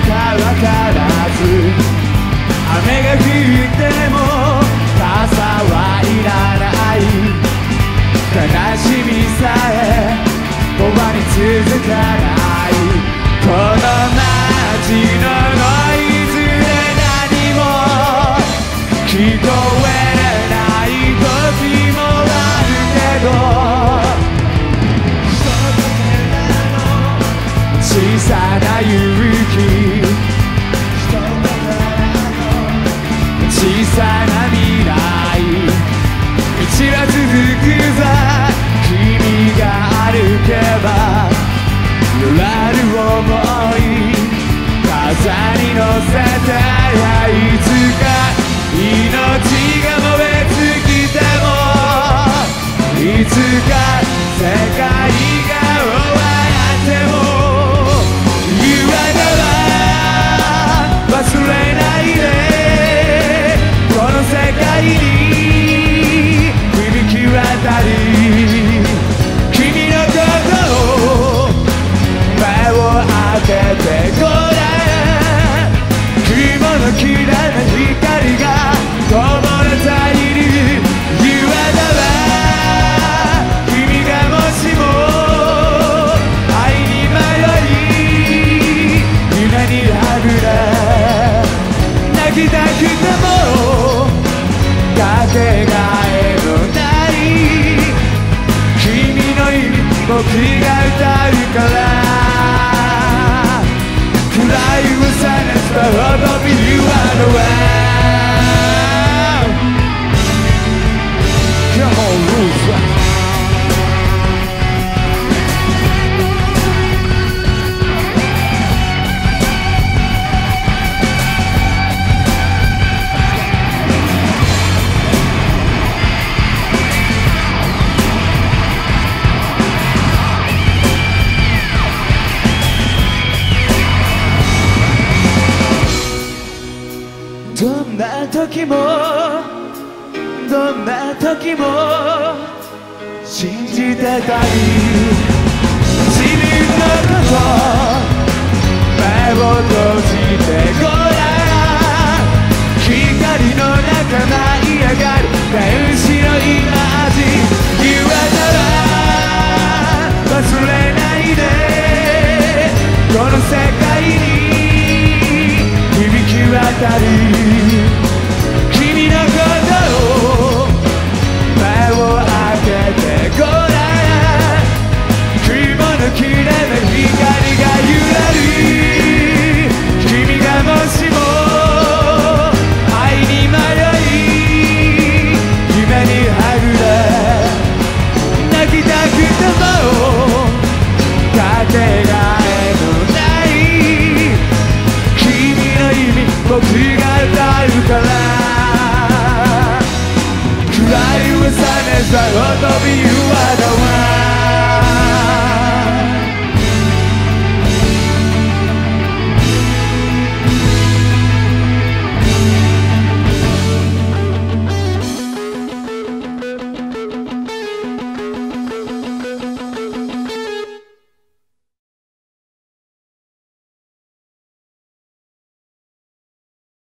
かわからず。雨が降っても傘はいらない。悲しみさえ終わり続かない。この街のノイズで何も聞こえない。な勇気小さな未来道は続くさ君が歩けば揺らる想い風に乗せていつか命が燃え尽きてもいつか僕が歌うから。暗い噂に伝わる You are the one 時もどんな時も信じてたい自分のこと目を閉じてごらん。光の中舞い上がる天使のイマージ言わなら忘れないでこの世界に響き渡る as I hope of you are the one